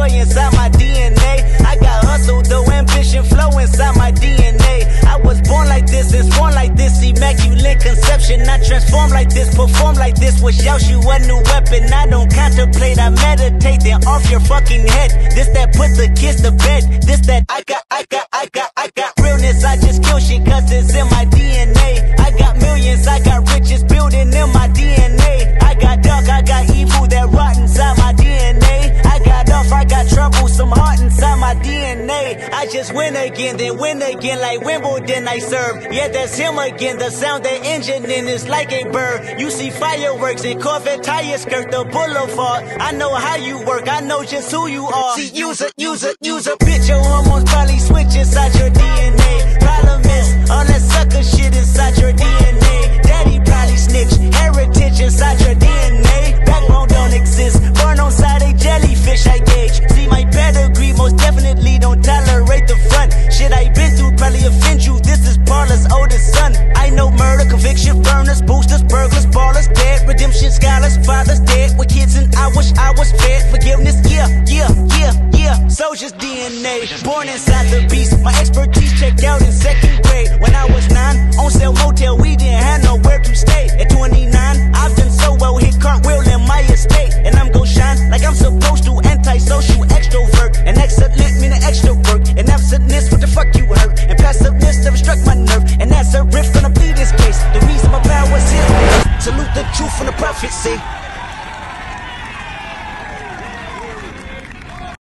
joy inside my DNA. I got hustle, though ambition flow inside my DNA. I was born like this and sworn like this, immaculate conception. I transform like this, perform like this, wish out you a new weapon. I don't contemplate, I meditate, then off your fucking head. This that put the kids to bed. This that I got, I got, I just win again, then win again like Wimbledon I serve. Yeah, that's him again. The sound that engine in is like a bird. You see fireworks and Corvette tires skirt the boulevard. I know how you work, I know just who you are. See, use a, use a, use a bitch. Your hormones probably switch inside your My pedigree, most definitely don't tolerate the front. Shit I been through probably offend you. This is Paula's oldest son. I know murder, conviction, burners, boosters, burglars, ballers, dead, redemption, scholars, fathers dead with kids, and I wish I was fed. Forgiveness, yeah, yeah, yeah, yeah. Soldier's DNA, born inside the beast. My expertise 50.